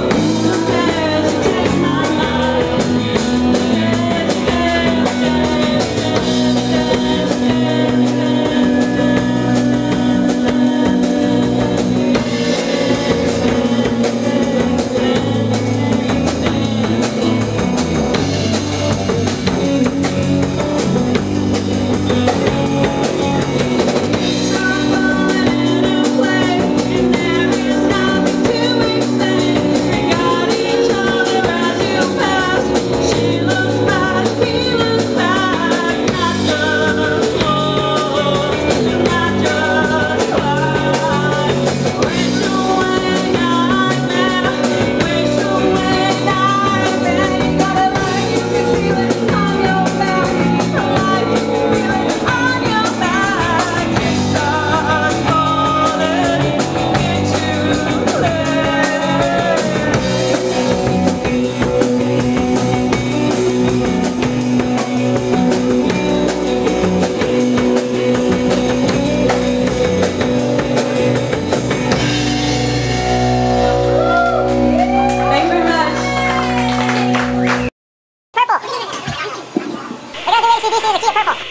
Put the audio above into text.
Bye. This is a key purple.